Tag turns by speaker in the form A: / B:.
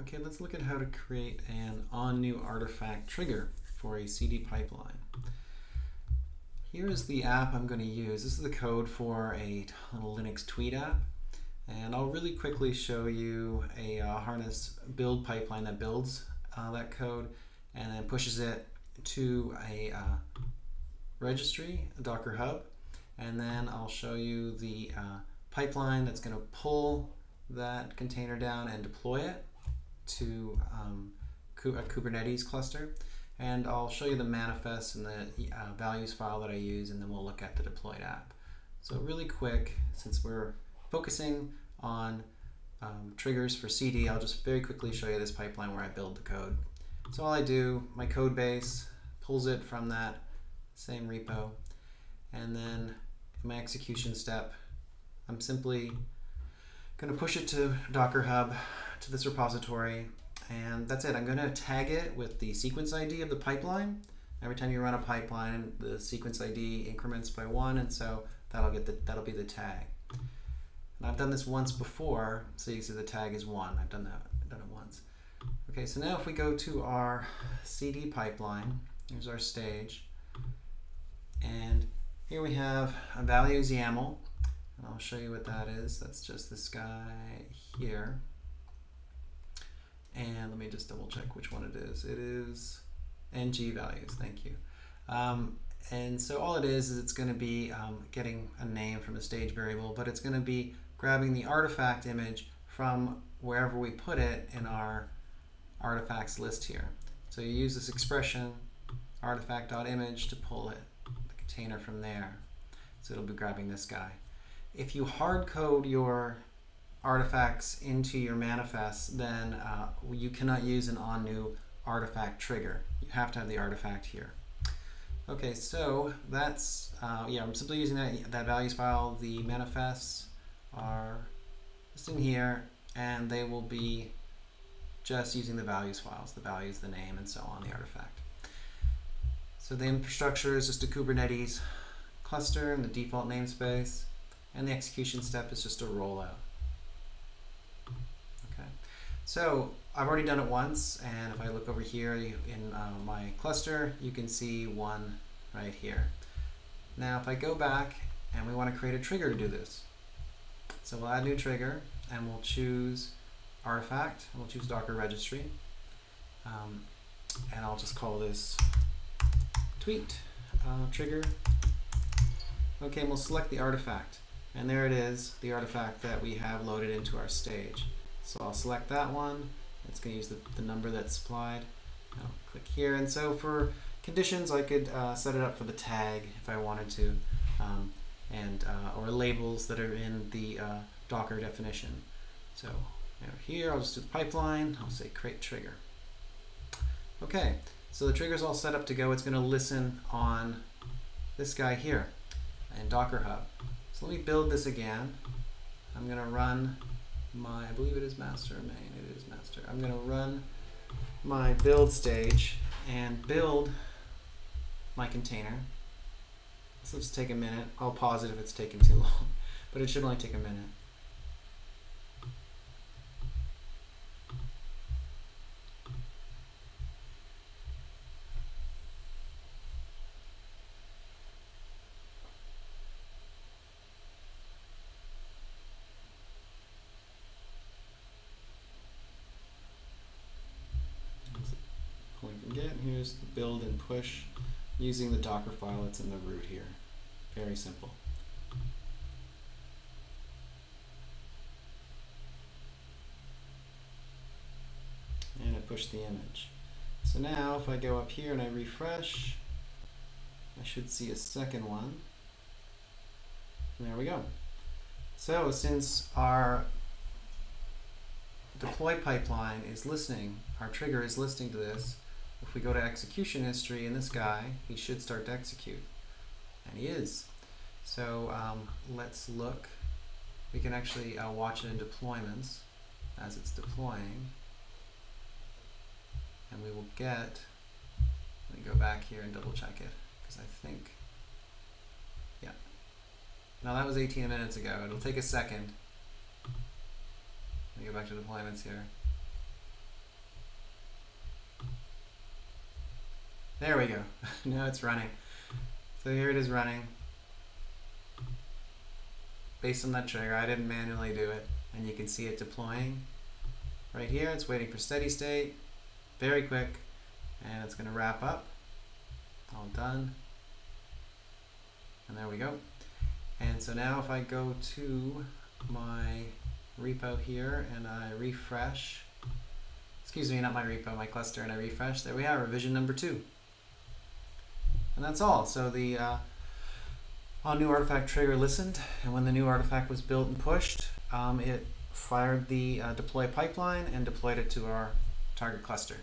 A: Okay, let's look at how to create an on new artifact trigger for a CD pipeline. Here is the app I'm going to use. This is the code for a Linux tweet app. And I'll really quickly show you a uh, harness build pipeline that builds uh, that code and then pushes it to a uh, registry, a Docker Hub. And then I'll show you the uh, pipeline that's going to pull that container down and deploy it to um, a Kubernetes cluster. And I'll show you the manifest and the uh, values file that I use, and then we'll look at the deployed app. So really quick, since we're focusing on um, triggers for CD, I'll just very quickly show you this pipeline where I build the code. So all I do, my code base pulls it from that same repo, and then my execution step, I'm simply going to push it to Docker Hub, to this repository, and that's it. I'm going to tag it with the sequence ID of the pipeline. Every time you run a pipeline, the sequence ID increments by one, and so that'll get the, that'll be the tag. And I've done this once before, so you see the tag is one. I've done that done it once. Okay, so now if we go to our CD pipeline, here's our stage, and here we have a values YAML, and I'll show you what that is. That's just this guy here. And let me just double check which one it is. It is ng values, thank you. Um, and so all it is is it's going to be um, getting a name from a stage variable, but it's going to be grabbing the artifact image from wherever we put it in our artifacts list here. So you use this expression artifact.image to pull it, the container from there. So it'll be grabbing this guy. If you hard code your artifacts into your manifest, then uh, you cannot use an on new artifact trigger. You have to have the artifact here. Okay, so that's, uh, yeah, I'm simply using that, that values file. The manifests are just in here, and they will be just using the values files, the values, the name, and so on, the artifact. So the infrastructure is just a Kubernetes cluster in the default namespace, and the execution step is just a rollout. So I've already done it once, and if I look over here in uh, my cluster, you can see one right here. Now if I go back and we want to create a trigger to do this. So we'll add new trigger and we'll choose artifact, we'll choose Docker registry, um, and I'll just call this tweet uh, trigger. Okay, and we'll select the artifact, and there it is, the artifact that we have loaded into our stage. So I'll select that one. It's going to use the, the number that's supplied. I'll click here. And so for conditions, I could uh, set it up for the tag if I wanted to, um, and uh, or labels that are in the uh, Docker definition. So here, I'll just do the pipeline. I'll say create trigger. Okay, so the trigger's all set up to go. It's going to listen on this guy here in Docker Hub. So let me build this again. I'm going to run my, I believe it is master main, it is master. I'm going to run my build stage and build my container. So let's take a minute. I'll pause it if it's taking too long, but it should only take a minute. Here's the build and push using the Docker file that's in the root here. Very simple. And I push the image. So now if I go up here and I refresh, I should see a second one. There we go. So since our deploy pipeline is listening, our trigger is listening to this, if we go to execution history in this guy, he should start to execute. And he is. So um, let's look. We can actually uh, watch it in deployments as it's deploying. And we will get, let me go back here and double check it, because I think, yeah. Now that was 18 minutes ago. It'll take a second. Let me go back to deployments here. There we go. now it's running. So here it is running. Based on that trigger, I didn't manually do it. And you can see it deploying. Right here, it's waiting for steady state. Very quick. And it's going to wrap up. All done. And there we go. And so now if I go to my repo here and I refresh, excuse me, not my repo, my cluster, and I refresh, there we are, revision number two. And that's all. So the uh, on new artifact trigger listened, and when the new artifact was built and pushed, um, it fired the uh, deploy pipeline and deployed it to our target cluster.